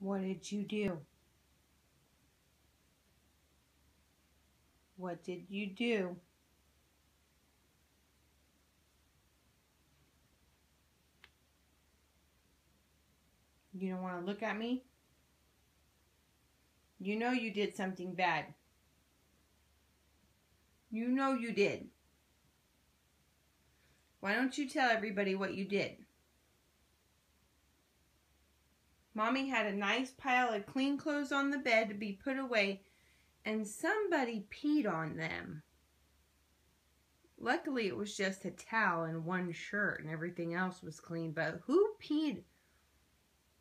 What did you do? What did you do? You don't want to look at me? You know you did something bad. You know you did. Why don't you tell everybody what you did? Mommy had a nice pile of clean clothes on the bed to be put away, and somebody peed on them. Luckily, it was just a towel and one shirt, and everything else was clean. But who peed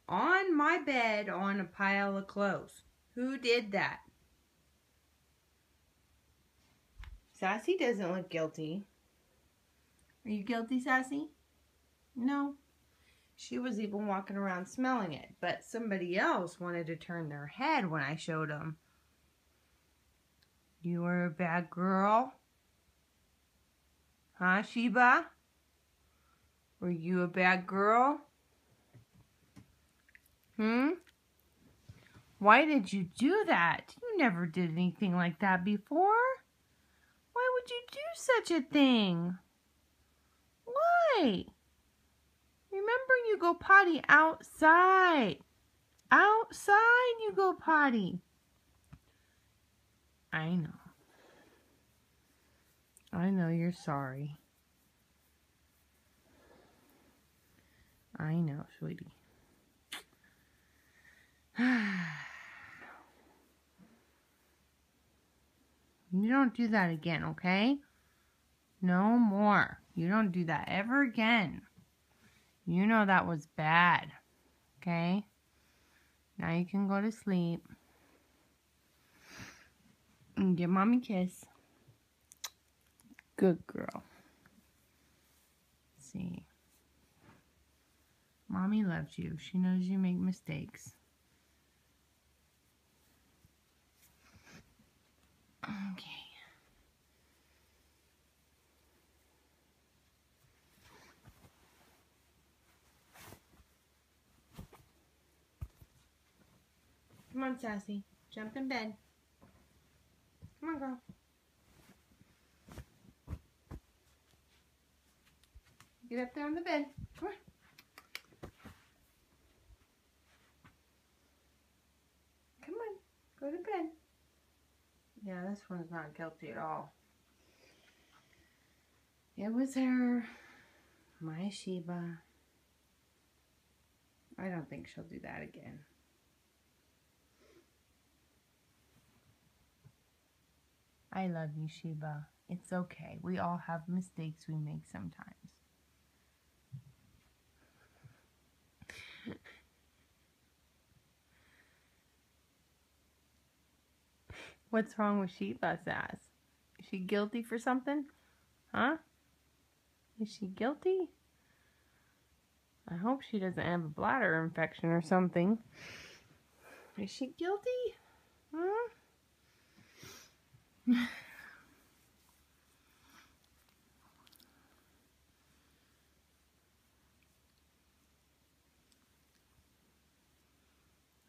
on my bed on a pile of clothes? Who did that? Sassy doesn't look guilty. Are you guilty, Sassy? No. She was even walking around smelling it, but somebody else wanted to turn their head when I showed them. You were a bad girl? Huh, Sheba? Were you a bad girl? Hmm? Why did you do that? You never did anything like that before. Why would you do such a thing? Why? Go potty outside. Outside you go potty. I know. I know you're sorry. I know, sweetie. you don't do that again, okay? No more. You don't do that ever again. You know that was bad. Okay? Now you can go to sleep. And give mommy a kiss. Good girl. See. Mommy loves you. She knows you make mistakes. On, Sassy. Jump in bed. Come on, girl. Get up there on the bed. Come on. Come on. Go to bed. Yeah, this one's not guilty at all. It was her. My Sheba. I don't think she'll do that again. I love you, Sheba. It's okay. We all have mistakes we make sometimes. What's wrong with Sheba, Sass? Is she guilty for something? Huh? Is she guilty? I hope she doesn't have a bladder infection or something. Is she guilty? Huh?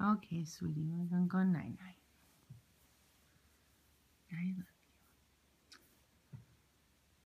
okay, sweetie, we're gonna go night night. Night.